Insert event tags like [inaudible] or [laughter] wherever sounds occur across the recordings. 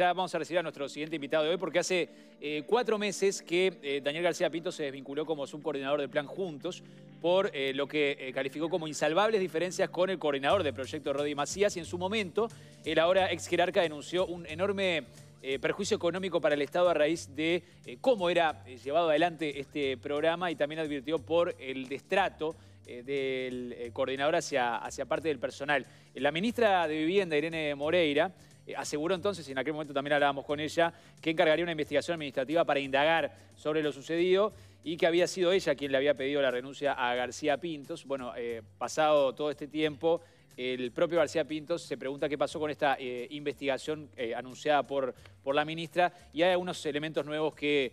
ya vamos a recibir a nuestro siguiente invitado de hoy porque hace eh, cuatro meses que eh, Daniel García Pinto se desvinculó como subcoordinador del Plan Juntos por eh, lo que calificó como insalvables diferencias con el coordinador del proyecto Rodi Macías y en su momento el ahora ex jerarca denunció un enorme perjuicio económico para el Estado a raíz de cómo era llevado adelante este programa y también advirtió por el destrato del coordinador hacia, hacia parte del personal. La ministra de Vivienda, Irene Moreira, aseguró entonces, y en aquel momento también hablábamos con ella, que encargaría una investigación administrativa para indagar sobre lo sucedido y que había sido ella quien le había pedido la renuncia a García Pintos. Bueno, eh, pasado todo este tiempo, el propio García Pintos se pregunta qué pasó con esta eh, investigación anunciada por, por la ministra y hay algunos elementos nuevos que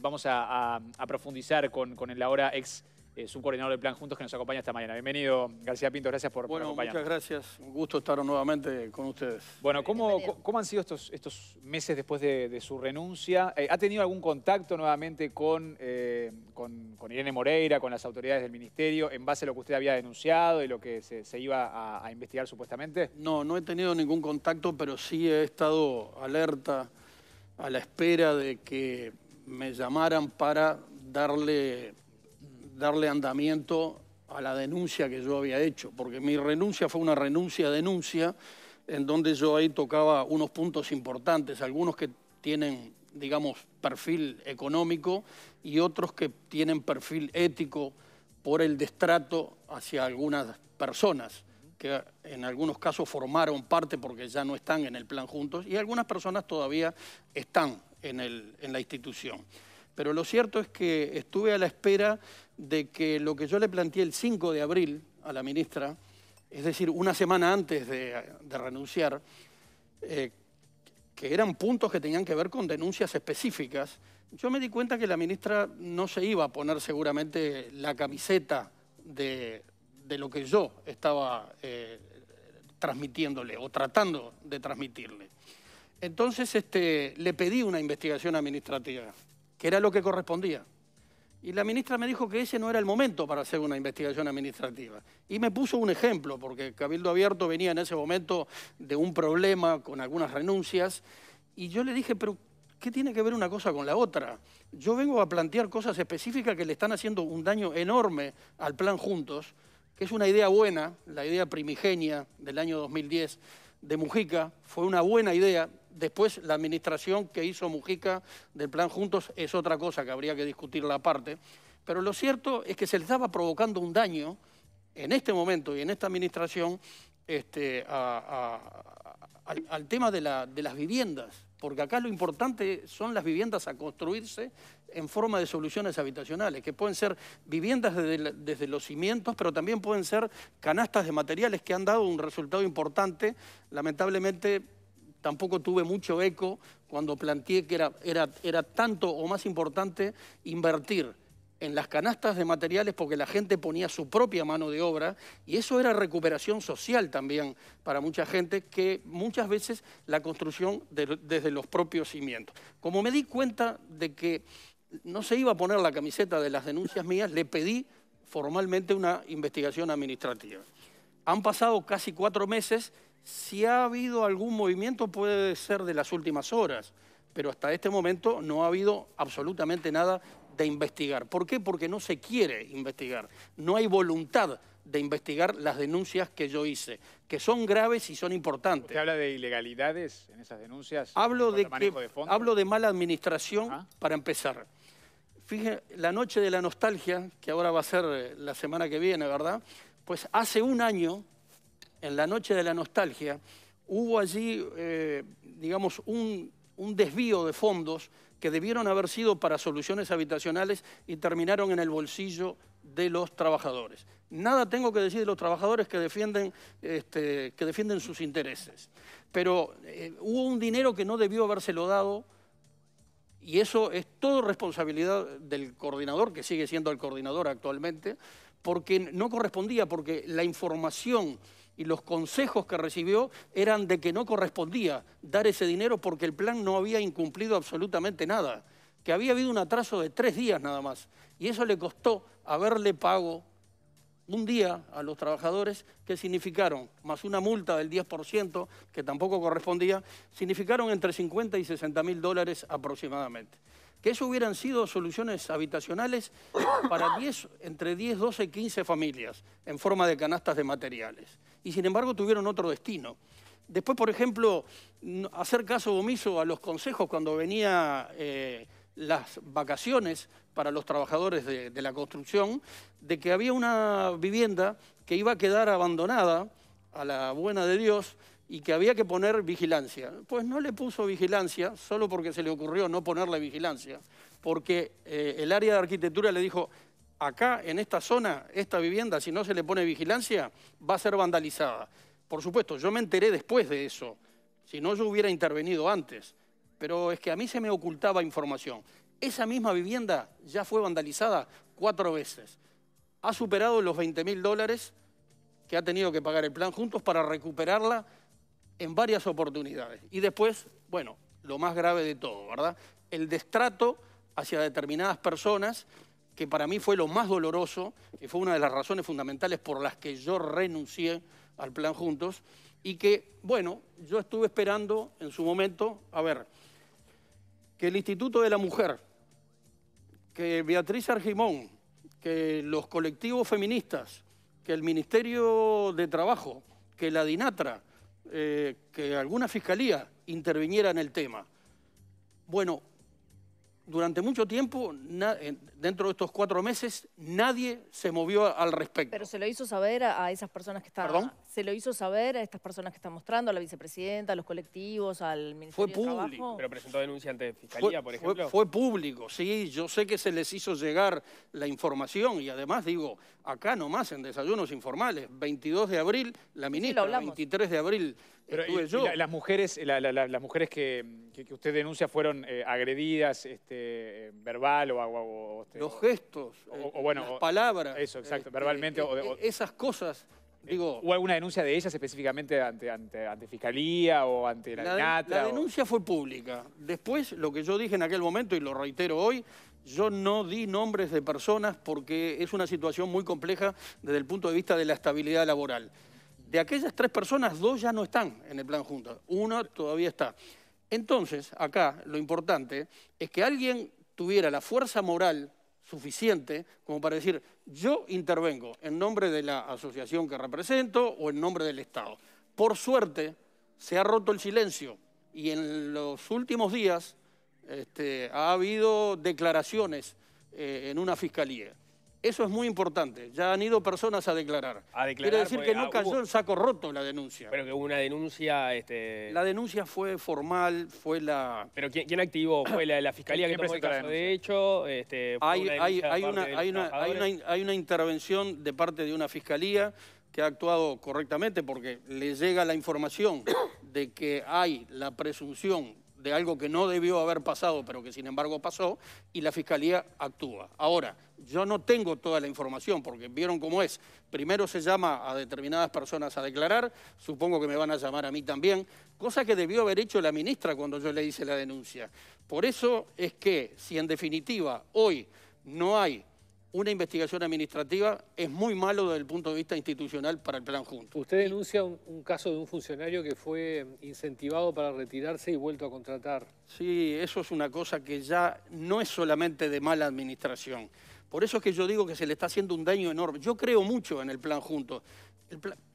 vamos a, profundizar con, con el ahora ex eh, subcoordinador del Plan Juntos que nos acompaña esta mañana. Bienvenido, García Pinto, gracias por, bueno, acompañarnos. muchas gracias, un gusto estar nuevamente con ustedes. Bueno, ¿cómo, cómo han sido estos, estos meses después de, su renuncia? Eh, ¿Ha tenido algún contacto nuevamente eh, con, con, Irene Moreira, con las autoridades del Ministerio, en base a lo que usted había denunciado y lo que se, iba a, investigar supuestamente? No, no he tenido ningún contacto, pero sí he estado alerta a la espera de que me llamaran para darle darle andamiento a la denuncia que yo había hecho, porque mi renuncia fue una renuncia-denuncia, en donde yo ahí tocaba unos puntos importantes, algunos que tienen, digamos, perfil económico y otros que tienen perfil ético por el destrato hacia algunas personas que en algunos casos formaron parte porque ya no están en el plan juntos y algunas personas todavía están en, en la institución. Pero lo cierto es que estuve a la espera de que lo que yo le planteé el 5 de abril a la ministra, es decir, una semana antes de, renunciar, eh, que eran puntos que tenían que ver con denuncias específicas, yo me di cuenta que la ministra no se iba a poner seguramente la camiseta de, lo que yo estaba eh, transmitiéndole o tratando de transmitirle. Entonces este, le pedí una investigación administrativa que era lo que correspondía. Y la ministra me dijo que ese no era el momento para hacer una investigación administrativa. Y me puso un ejemplo, porque Cabildo Abierto venía en ese momento de un problema con algunas renuncias, y yo le dije, pero ¿qué tiene que ver una cosa con la otra? Yo vengo a plantear cosas específicas que le están haciendo un daño enorme al plan Juntos, que es una idea buena, la idea primigenia del año 2010 de Mujica, fue una buena idea, Después, la administración que hizo Mujica del Plan Juntos es otra cosa que habría que discutirla aparte. Pero lo cierto es que se le estaba provocando un daño en este momento y en esta administración este, al, tema de, las viviendas. Porque acá lo importante son las viviendas a construirse en forma de soluciones habitacionales, que pueden ser viviendas desde, desde, los cimientos, pero también pueden ser canastas de materiales que han dado un resultado importante. Lamentablemente tampoco tuve mucho eco cuando planteé que era, era, era tanto o más importante invertir en las canastas de materiales porque la gente ponía su propia mano de obra y eso era recuperación social también para mucha gente que muchas veces la construcción desde los propios cimientos. Como me di cuenta de que no se iba a poner la camiseta de las denuncias mías, le pedí formalmente una investigación administrativa. Han pasado casi cuatro meses si ha habido algún movimiento puede ser de las últimas horas, pero hasta este momento no ha habido absolutamente nada de investigar. ¿Por qué? Porque no se quiere investigar. No hay voluntad de investigar las denuncias que yo hice, que son graves y son importantes. ¿Usted habla de ilegalidades en esas denuncias? Hablo de, que, hablo de mala administración para empezar. Fíjense, la noche de la nostalgia, que ahora va a ser eh, la semana que viene, ¿verdad? Pues hace un año en la noche de la nostalgia, hubo allí, eh, digamos, un, desvío de fondos que debieron haber sido para soluciones habitacionales y terminaron en el bolsillo de los trabajadores. Nada tengo que decir de los trabajadores que defienden, este, que defienden sus intereses, pero eh, hubo un dinero que no debió habérselo dado y eso es todo responsabilidad del coordinador, que sigue siendo el coordinador actualmente, porque no correspondía, porque la información y los consejos que recibió eran de que no correspondía dar ese dinero porque el plan no había incumplido absolutamente nada, que había habido un atraso de tres días nada más. Y eso le costó haberle pago un día a los trabajadores que significaron, más una multa del 10%, que tampoco correspondía, significaron entre 50 y 60 mil dólares aproximadamente. Que eso hubieran sido soluciones habitacionales para 10, entre 10, 12, 15 familias en forma de canastas de materiales. Y sin embargo tuvieron otro destino. Después, por ejemplo, hacer caso omiso a los consejos cuando venía eh, las vacaciones para los trabajadores de, la construcción, de que había una vivienda que iba a quedar abandonada a la buena de Dios y que había que poner vigilancia. Pues no le puso vigilancia, solo porque se le ocurrió no ponerle vigilancia, porque eh, el área de arquitectura le dijo, acá en esta zona, esta vivienda, si no se le pone vigilancia, va a ser vandalizada. Por supuesto, yo me enteré después de eso, si no yo hubiera intervenido antes pero es que a mí se me ocultaba información. Esa misma vivienda ya fue vandalizada cuatro veces. Ha superado los 20 mil dólares que ha tenido que pagar el plan Juntos para recuperarla en varias oportunidades. Y después, bueno, lo más grave de todo, ¿verdad? El destrato hacia determinadas personas, que para mí fue lo más doloroso, que fue una de las razones fundamentales por las que yo renuncié al plan Juntos, y que, bueno, yo estuve esperando en su momento, a ver, que el Instituto de la Mujer, que Beatriz Argimón, que los colectivos feministas, que el Ministerio de Trabajo, que la DINATRA, eh, que alguna fiscalía interviniera en el tema. Bueno, durante mucho tiempo, dentro de estos cuatro meses, nadie se movió al respecto. Pero se lo hizo saber a, esas personas que están... ¿Perdón? Se lo hizo saber a estas personas que están mostrando, a la vicepresidenta, a los colectivos, al Ministerio fue público. de Trabajo. Pero presentó denuncia ante Fiscalía, por ejemplo. Fue, público, sí. Yo sé que se les hizo llegar la información y además digo, acá nomás en Desayunos Informales, 22 de abril, la ministra, 23 de abril estuve yo. las mujeres, las mujeres que, usted denuncia fueron eh, agredidas este, verbal o... Este, Los gestos, o, bueno, las palabras. Eso, exacto, este, verbalmente. Eh, esas cosas Digo, ¿Hubo alguna denuncia de ellas específicamente ante, ante, Fiscalía o ante la, la La denuncia fue pública. Después, lo que yo dije en aquel momento, y lo reitero hoy, yo no di nombres de personas porque es una situación muy compleja desde el punto de vista de la estabilidad laboral. De aquellas tres personas, dos ya no están en el plan junta, una todavía está. Entonces, acá lo importante es que alguien tuviera la fuerza moral suficiente como para decir, yo intervengo en nombre de la asociación que represento o en nombre del Estado. Por suerte, se ha roto el silencio y en los últimos días este, ha habido declaraciones eh, en una fiscalía. Eso es muy importante. Ya han ido personas a declarar. A declarar Quiere decir que no ah, cayó el saco roto la denuncia. Pero que hubo una denuncia... Este... La denuncia fue formal, fue la... ¿Pero quién, activó? ¿Fue la, fiscalía que tomó el caso de hecho? Este, hay, hay, hay, una, hay, una, hay una intervención de parte de una fiscalía que ha actuado correctamente porque le llega la información de que hay la presunción de algo que no debió haber pasado, pero que sin embargo pasó, y la Fiscalía actúa. Ahora, yo no tengo toda la información, porque vieron cómo es. Primero se llama a determinadas personas a declarar, supongo que me van a llamar a mí también, cosa que debió haber hecho la ministra cuando yo le hice la denuncia. Por eso es que, si en definitiva hoy no hay una investigación administrativa es muy malo desde el punto de vista institucional para el plan junto. Usted denuncia un, caso de un funcionario que fue incentivado para retirarse y vuelto a contratar. Sí, eso es una cosa que ya no es solamente de mala administración. Por eso es que yo digo que se le está haciendo un daño enorme. Yo creo mucho en el plan junto,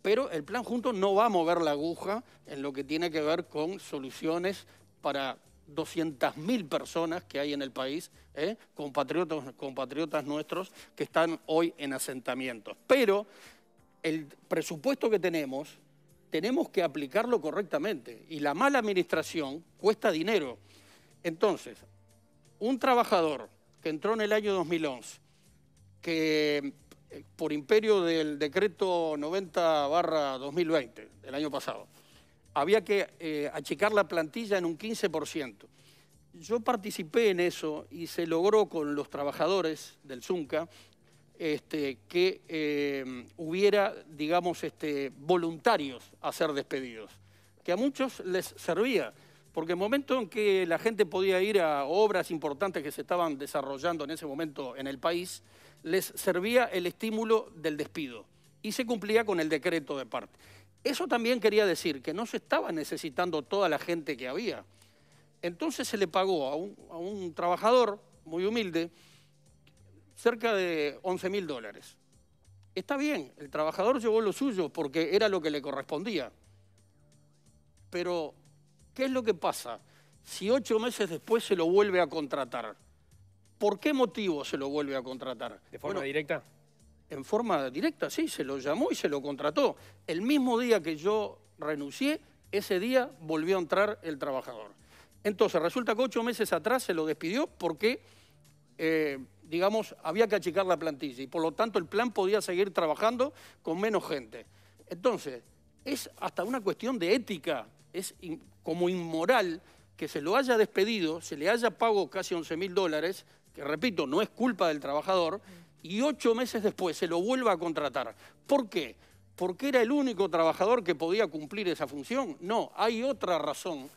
pero el plan junto no va a mover la aguja en lo que tiene que ver con soluciones para 200.000 personas que hay en el país, ¿eh? compatriotas, nuestros que están hoy en asentamientos. Pero el presupuesto que tenemos, tenemos que aplicarlo correctamente y la mala administración cuesta dinero. Entonces, un trabajador que entró en el año 2011, que eh, por imperio del decreto 90 barra 2020 del año pasado, había que eh, achicar la plantilla en un 15%. Yo participé en eso y se logró con los trabajadores del Zunca este, que eh, hubiera, digamos, este, voluntarios a ser despedidos, que a muchos les servía, porque el momento en que la gente podía ir a obras importantes que se estaban desarrollando en ese momento en el país, les servía el estímulo del despido y se cumplía con el decreto de parte. Eso también quería decir que no se estaba necesitando toda la gente que había. Entonces se le pagó a un, trabajador muy humilde cerca de 11 mil dólares. Está bien, el trabajador llevó lo suyo porque era lo que le correspondía. Pero, ¿qué es lo que pasa si ocho meses después se lo vuelve a contratar? ¿Por qué motivo se lo vuelve a contratar? ¿De forma directa? En forma directa, sí, se lo llamó y se lo contrató. El mismo día que yo renuncié, ese día volvió a entrar el trabajador. Entonces, resulta que ocho meses atrás se lo despidió porque, eh, digamos, había que achicar la plantilla y por lo tanto el plan podía seguir trabajando con menos gente. Entonces, es hasta una cuestión de ética, es como inmoral que se lo haya despedido, se le haya pagado casi 11 mil dólares, que repito, no es culpa del trabajador, y ocho meses después se lo vuelva a contratar. ¿Por qué? ¿Porque era el único trabajador que podía cumplir esa función? No, hay otra razón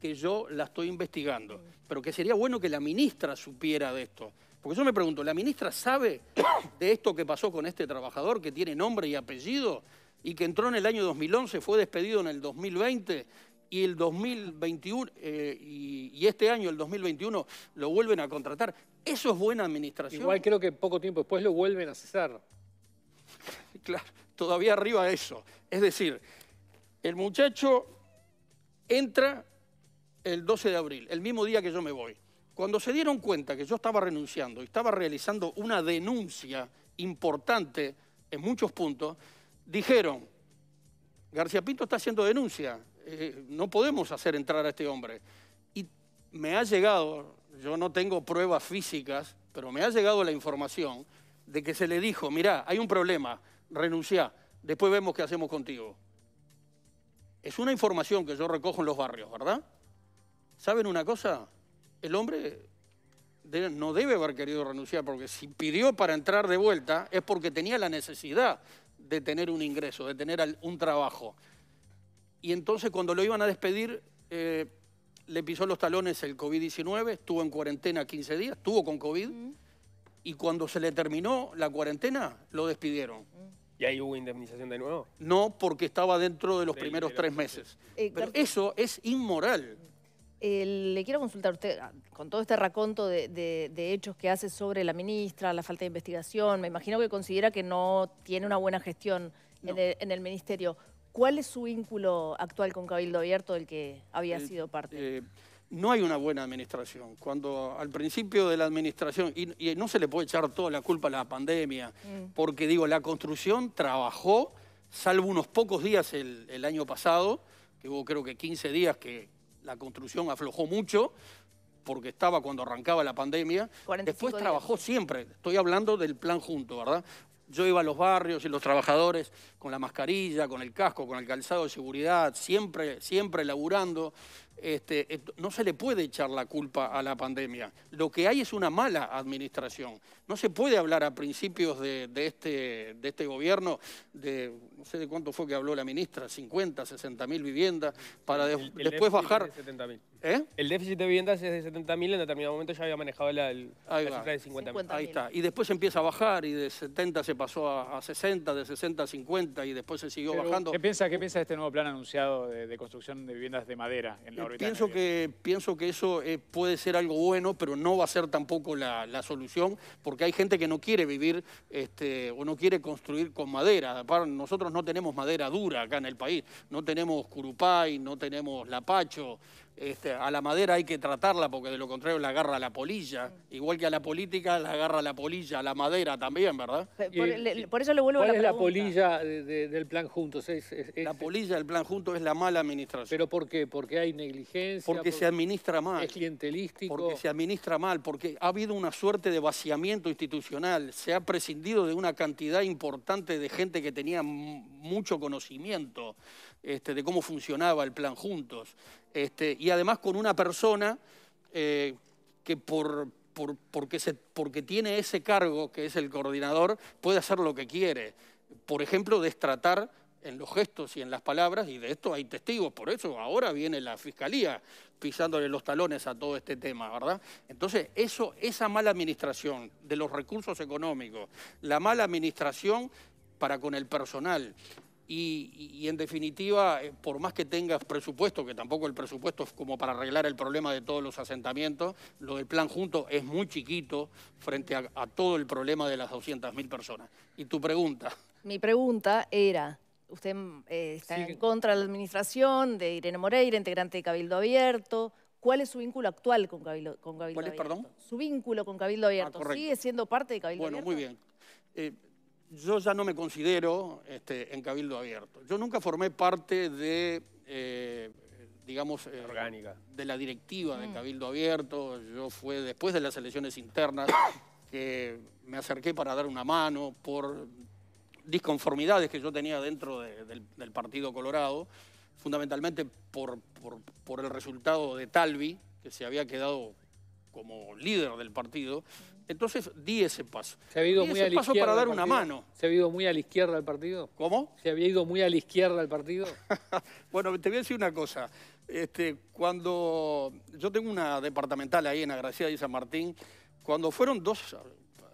que yo la estoy investigando, pero que sería bueno que la ministra supiera de esto. Porque yo me pregunto, ¿la ministra sabe [coughs] de esto que pasó con este trabajador que tiene nombre y apellido y que entró en el año 2011, fue despedido en el 2020 y el 2021 eh, y, este año, el 2021, lo vuelven a contratar? ¿Eso es buena administración? Igual creo que poco tiempo después lo vuelven a cesar. [laughs] claro, todavía arriba eso. Es decir, el muchacho entra el 12 de abril, el mismo día que yo me voy. Cuando se dieron cuenta que yo estaba renunciando y estaba realizando una denuncia importante en muchos puntos, dijeron, García Pinto está haciendo denuncia, eh, no podemos hacer entrar a este hombre. Y me ha llegado, yo no tengo pruebas físicas, pero me ha llegado la información de que se le dijo, mirá, hay un problema, renuncia, después vemos qué hacemos contigo. Es una información que yo recojo en los barrios, ¿verdad? ¿Saben una cosa? El hombre no debe haber querido renunciar, porque si pidió para entrar de vuelta es porque tenía la necesidad de tener un ingreso, de tener un trabajo. Y entonces cuando lo iban a despedir, eh, le pisó los talones el COVID-19, estuvo en cuarentena 15 días, estuvo con COVID, y cuando se le terminó la cuarentena, lo despidieron. ¿Y ahí hubo indemnización de nuevo? No, porque estaba dentro de los primeros tres meses. Eh, Pero eso es inmoral le quiero consultar a usted, ah, con todo este raconto de, hechos que hace sobre la ministra, la falta de investigación, me imagino que considera que no tiene una buena gestión en, el, ministerio. ¿Cuál es su vínculo actual con Cabildo Abierto del que había eh, sido parte? Eh, no hay una buena administración. Cuando al principio de la administración, y, no se le puede echar toda la culpa a la pandemia, mm. porque digo, la construcción trabajó, salvo unos pocos días el, el año pasado, que hubo creo que 15 días que, la construcción aflojó mucho porque estaba cuando arrancaba la pandemia. Después trabajó siempre, estoy hablando del plan junto, ¿verdad? Yo iba a los barrios y los trabajadores con la mascarilla, con el casco, con el calzado de seguridad, siempre, siempre laburando. Este, no se le puede echar la culpa a la pandemia. Lo que hay es una mala administración. No se puede hablar a principios de, este, de este gobierno de, no sé de cuánto fue que habló la ministra, 50, 60 mil viviendas, para después bajar... ¿Eh? El déficit de viviendas es de 70 mil, en determinado momento ya había manejado la, cifra de 50 mil. Ahí está. Y después empieza a bajar y de 70 se pasó a, 60, de 60 a 50 y después se siguió bajando. ¿Qué piensa, ¿Qué piensa de este nuevo plan anunciado de, construcción de viviendas de madera en la? Pienso, que, pienso que eso eh, puede ser algo bueno, pero no va a ser tampoco la, solución, porque hay gente que no quiere vivir este, o no quiere construir con madera. Nosotros no tenemos madera dura acá en el país, no tenemos curupay, no tenemos lapacho, este, a la madera hay que tratarla porque de lo contrario la agarra la polilla. Igual que a la política la agarra la polilla, a la madera también, ¿verdad? Por, eso le vuelvo a la ¿Cuál es la polilla del plan Juntos? la polilla del plan Juntos es la mala administración. ¿Pero por qué? ¿Porque hay negligencia? Porque se administra mal. ¿Es clientelístico? Porque se administra mal, porque ha habido una suerte de vaciamiento institucional. Se ha prescindido de una cantidad importante de gente que tenía mucho conocimiento este, de cómo funcionaba el plan Juntos. Este, y además con una persona eh, que por, porque, porque tiene ese cargo, que es el coordinador, puede hacer lo que quiere. Por ejemplo, destratar en los gestos y en las palabras, y de esto hay testigos, por eso ahora viene la Fiscalía pisándole los talones a todo este tema, ¿verdad? Entonces, eso, esa mala administración de los recursos económicos, la mala administración para con el personal, y, en definitiva, eh, por más que tengas presupuesto, que tampoco el presupuesto es como para arreglar el problema de todos los asentamientos, lo del plan junto es muy chiquito frente a, todo el problema de las 200.000 personas. ¿Y tu pregunta? Mi pregunta era, usted eh, está en contra de la administración, de Irene Moreira, integrante de Cabildo Abierto. ¿Cuál es su vínculo actual con Cabildo, con ¿Cuál es, perdón? Su vínculo con Cabildo ah, Abierto. ¿Sigue siendo parte de Cabildo Abierto? Bueno, muy bien. Eh, yo ya no me considero este, en Cabildo Abierto. Yo nunca formé parte de, eh, digamos, Orgánica. de la directiva de mm. Cabildo Abierto. Yo fue después de las elecciones internas que me acerqué para dar una mano por disconformidades que yo tenía dentro del, Partido Colorado, fundamentalmente por, por, el resultado de Talvi, que se había quedado como líder del partido. Entonces di ese paso. ¿Se había ido muy ese paso para dar una mano. ¿Se había ido muy a la izquierda del partido? ¿Cómo? ¿Se había ido muy a la izquierda del partido? [laughs] bueno, te voy a decir una cosa. Este, cuando yo tengo una departamental ahí en Agraciada y San Martín, cuando fueron dos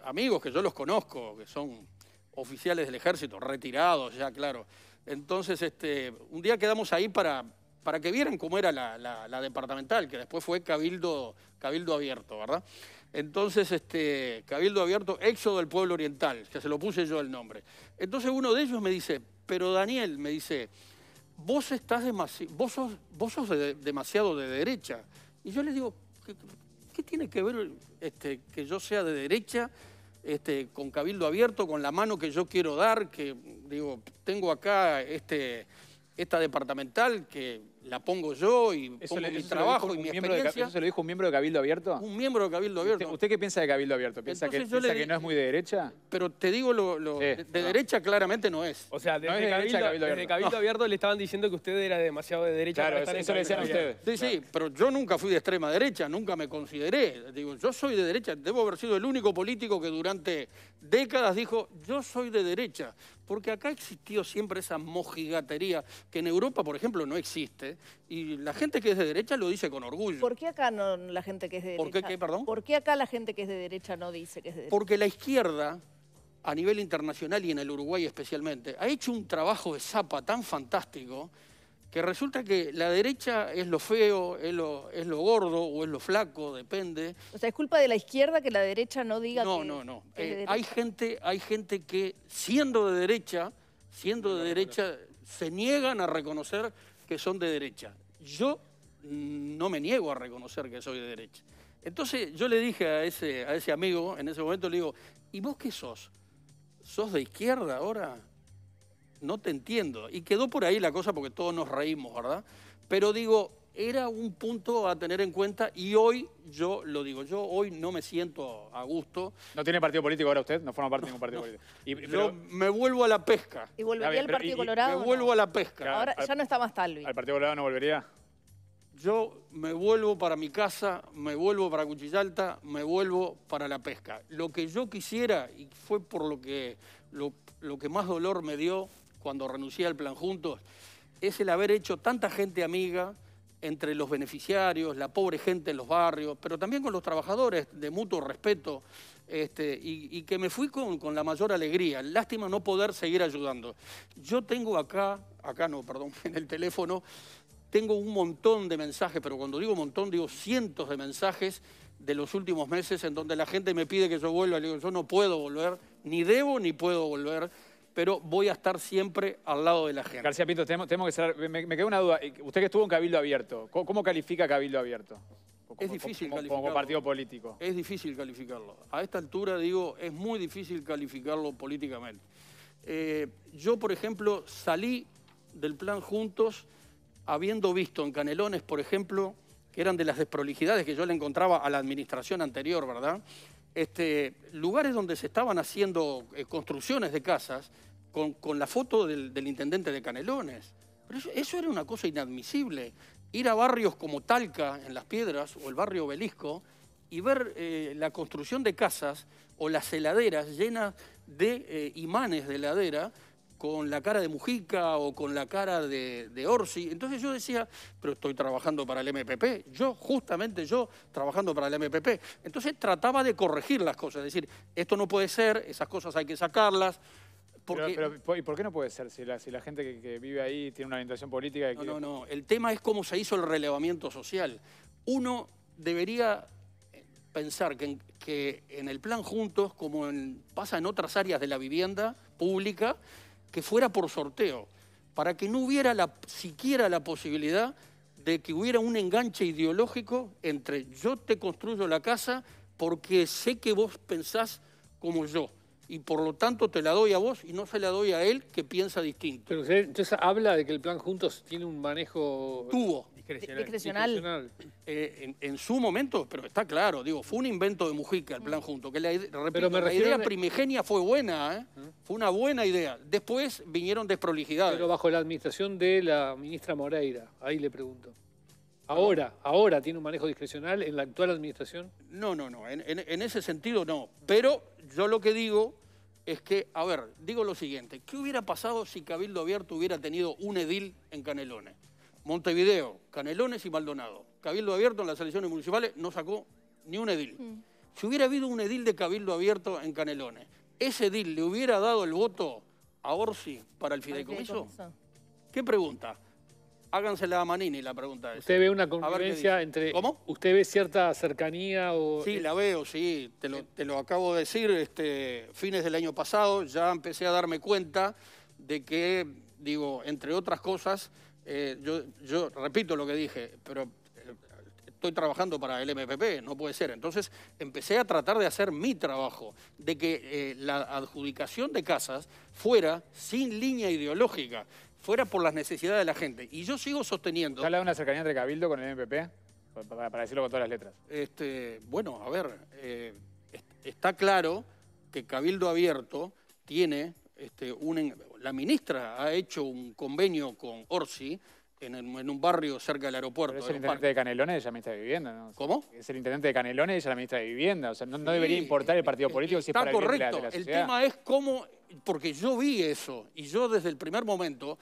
amigos que yo los conozco, que son oficiales del ejército, retirados ya, claro. Entonces, este, un día quedamos ahí para, para que vieran cómo era la, departamental, que después fue Cabildo, Cabildo Abierto, ¿verdad? Entonces, este, Cabildo Abierto, Éxodo del Pueblo Oriental, que se lo puse yo el nombre. Entonces uno de ellos me dice, pero Daniel, me dice, vos estás vos sos, vos sos demasiado de derecha. Y yo le digo, ¿qué, tiene que ver este, que yo sea de derecha este, con cabildo abierto, con la mano que yo quiero dar, que digo, tengo acá este, esta departamental que la pongo yo y pongo mi trabajo y mi experiencia. ¿Eso se lo dijo un miembro de Cabildo Abierto? Un miembro de Cabildo Abierto. ¿Usted, qué piensa de Cabildo Abierto? ¿Piensa, que, que, no es muy de derecha? Pero te digo, lo, de, derecha claramente no es. O sea, desde, Cabildo, Abierto. le estaban diciendo que usted era demasiado de derecha. Claro, eso, le decían ustedes. Sí, sí, pero yo nunca fui de extrema derecha, nunca me consideré. Digo, yo soy de derecha, debo haber sido el único político que durante décadas dijo, yo soy de derecha. Porque acá existió siempre esa mojigatería que en Europa, por ejemplo, no existe. Y la gente que es de derecha lo dice con orgullo. ¿Por qué acá no la gente que es de derecha? ¿Por qué, perdón? ¿Por qué acá la gente que es de derecha no dice que es de derecha? Porque la izquierda, a nivel internacional y en el Uruguay especialmente, ha hecho un trabajo de zapa tan fantástico que resulta que la derecha es lo feo, es lo, es lo gordo o es lo flaco, depende. O sea, es culpa de la izquierda que la derecha no diga no, que No, no, no. Eh, hay, gente, hay gente que siendo de derecha, siendo de derecha, se niegan a reconocer que son de derecha. Yo no me niego a reconocer que soy de derecha. Entonces yo le dije a ese, a ese amigo, en ese momento le digo, ¿y vos qué sos? ¿Sos de izquierda ahora? No te entiendo. Y quedó por ahí la cosa porque todos nos reímos, ¿verdad? Pero digo, era un punto a tener en cuenta y hoy yo lo digo, yo hoy no me siento a gusto. ¿No tiene partido político ahora usted? No forma parte de ningún partido político. Yo me vuelvo a la pesca. ¿Y volvería al Partido Colorado? Me vuelvo a la pesca. Ahora ya no está más Talvi. ¿Al Partido Colorado no volvería? Yo me vuelvo para mi casa, me vuelvo para Cuchillalta, me vuelvo para la pesca. Lo que yo quisiera, y fue por lo que, lo, lo que más dolor me dio cuando renuncié al Plan Juntos, es el haber hecho tanta gente amiga, entre los beneficiarios, la pobre gente en los barrios, pero también con los trabajadores de mutuo respeto, este, y, que me fui con, con, la mayor alegría. Lástima no poder seguir ayudando. Yo tengo acá, acá no, perdón, [laughs] en el teléfono, tengo un montón de mensajes, pero cuando digo montón, digo cientos de mensajes de los últimos meses en donde la gente me pide que yo vuelva. Le digo, yo no puedo volver, ni debo ni puedo volver pero voy a estar siempre al lado de la gente. García Pinto, tenemos, que ser, me, me, queda una duda. Usted que estuvo en Cabildo Abierto, ¿cómo, califica Cabildo Abierto? es difícil calificarlo. Como partido político. Es difícil calificarlo. A esta altura, digo, es muy difícil calificarlo políticamente. Eh, yo, por ejemplo, salí del plan Juntos habiendo visto en Canelones, por ejemplo, que eran de las desprolijidades que yo le encontraba a la administración anterior, ¿verdad? Este, lugares donde se estaban haciendo eh, construcciones de casas con, la foto del, intendente de Canelones. Eso, era una cosa inadmisible. Ir a barrios como Talca, en Las Piedras, o el barrio Obelisco, y ver eh, la construcción de casas o las heladeras llenas de eh, imanes de heladera con la cara de Mujica o con la cara de, de, Orsi. Entonces yo decía, pero estoy trabajando para el MPP, yo, justamente yo, trabajando para el MPP. Entonces trataba de corregir las cosas, decir, esto no puede ser, esas cosas hay que sacarlas. Pero, ¿Y por qué no puede ser si la, si la gente que, vive ahí tiene una orientación política? no, no, no, el tema es cómo se hizo el relevamiento social. Uno debería pensar que que en el plan Juntos, como pasa en otras áreas de la vivienda pública, que fuera por sorteo, para que no hubiera la, siquiera la posibilidad de que hubiera un enganche ideológico entre yo te construyo la casa porque sé que vos pensás como yo y por lo tanto te la doy a vos y no se la doy a él que piensa distinto. Pero usted entonces habla de que el plan Juntos tiene un manejo... Tuvo. Discrecional. Eh, en, su momento, pero está claro, digo, fue un invento de Mujica el plan Juntos, que la, la idea primigenia fue buena, ¿eh? ¿Mm? fue una buena idea. Después vinieron desprolijidades. Pero bajo la administración de la ministra Moreira, ahí le pregunto. Ahora, ahora tiene un manejo discrecional en la actual administración. No, no, no, en ese sentido no. Pero yo lo que digo es que, a ver, digo lo siguiente, ¿qué hubiera pasado si Cabildo Abierto hubiera tenido un edil en Canelones? Montevideo, Canelones y Maldonado. Cabildo Abierto en las elecciones municipales no sacó ni un edil. Mm. Si hubiera habido un edil de Cabildo Abierto en Canelones, ¿ese edil le hubiera dado el voto a Orsi para el fideicomiso? ¿Qué pregunta? Hágansela a Manini la pregunta es. ¿Usted ve una convivencia entre... ¿Cómo? ¿Usted ve cierta cercanía o...? Sí, la veo, sí. Te lo, te lo acabo de decir, este, fines del año pasado ya empecé a darme cuenta de que, digo, entre otras cosas, eh, yo, yo repito lo que dije, pero eh, estoy trabajando para el MPP, no puede ser. Entonces empecé a tratar de hacer mi trabajo, de que eh, la adjudicación de casas fuera sin línea ideológica, fuera por las necesidades de la gente. Y yo sigo sosteniendo... ¿Se habla de una cercanía entre Cabildo con el MPP? Para, decirlo con todas las letras. Este, bueno, a ver, está claro que Cabildo Abierto tiene este, la ministra ha hecho un convenio con Orsi en, un barrio cerca del aeropuerto. es el intendente de Canelones y la ministra de Vivienda, ¿no? ¿Cómo? Es el intendente de Canelones y la ministra de Vivienda. O sea, no, debería importar el partido [laughs] político si es para correcto. El, la, el tema es cómo, porque yo vi eso y yo desde el primer momento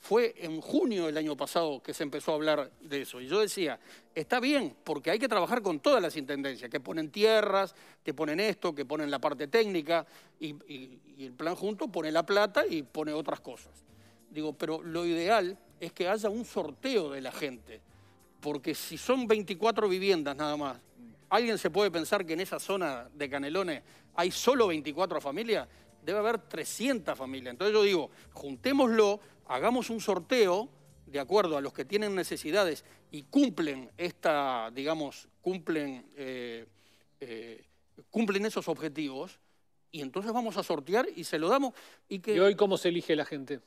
fue en junio del año pasado que se empezó a hablar de eso. Y yo decía, está bien, porque hay que trabajar con todas las intendencias, que ponen tierras, que ponen esto, que ponen la parte técnica, y, el plan junto pone la plata y pone otras cosas. Digo, pero lo ideal es que haya un sorteo de la gente, porque si son 24 viviendas nada más, ¿alguien se puede pensar que en esa zona de Canelones hay solo 24 familias? Debe haber 300 familias. Entonces yo digo, juntémoslo, hagamos un sorteo de acuerdo a los que tienen necesidades y cumplen esta, digamos, cumplen, eh, eh, cumplen esos objetivos, y entonces vamos a sortear y se lo damos. ¿Y, que, ¿Y hoy cómo se elige la gente?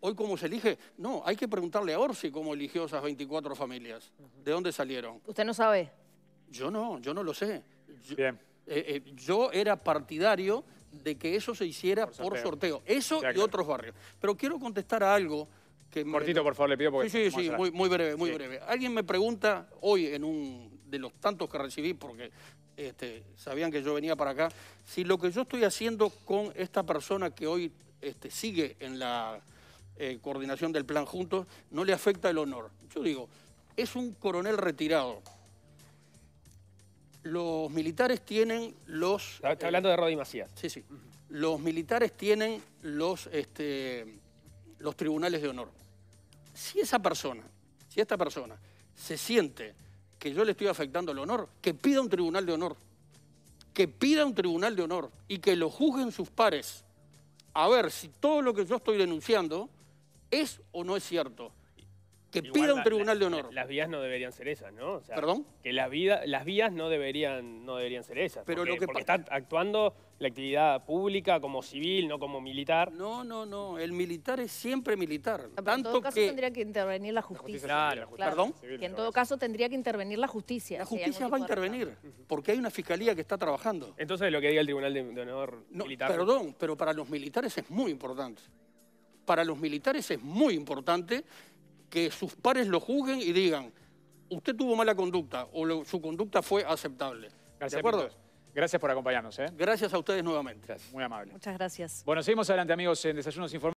¿Hoy cómo se elige? No, hay que preguntarle a Orsi cómo eligió esas 24 familias. ¿De dónde salieron? ¿Usted no sabe? Yo no, yo no lo sé. Bien. Eh, yo era partidario de que eso se hiciera por sorteo. Eso y otros barrios. Pero quiero contestar a algo que... Cortito, por favor, le pido porque... Sí, sí, sí, muy, breve, muy breve. Alguien me pregunta hoy en un de los tantos que recibí, porque este, sabían que yo venía para acá, si lo que yo estoy haciendo con esta persona que hoy este, sigue en la eh, coordinación del plan juntos no le afecta el honor. Yo digo, es un coronel retirado, los militares tienen los... Está, hablando de Rodi Macías. Sí, sí. Los militares tienen los, este, los tribunales de honor. Si esa persona, si esta persona se siente que yo le estoy afectando el honor, que pida un tribunal de honor. Que pida un tribunal de honor y que lo juzguen sus pares. A ver si todo lo que yo estoy denunciando es o no es cierto que pida un tribunal de honor. las vías no deberían ser esas, ¿no? ¿Perdón? Que las, las vías no deberían, no deberían ser esas. Pero porque, lo que porque está actuando la actividad pública como civil, no como militar. No, no, no. El militar es siempre militar. en todo caso tendría que intervenir la justicia. claro, ¿Perdón? Que en todo caso tendría que intervenir la justicia. La justicia va a intervenir, porque hay una fiscalía que está trabajando. Entonces lo que diga el Tribunal de, Honor militar... Perdón, pero para los militares es muy importante. Para los militares es muy importante que sus pares lo juzguen y digan, usted tuvo mala conducta o su conducta fue aceptable. ¿De acuerdo? Gracias por acompañarnos. ¿eh? Gracias a ustedes nuevamente. Muy amable. Muchas gracias. Bueno, seguimos adelante, amigos, en Desayunos Informados.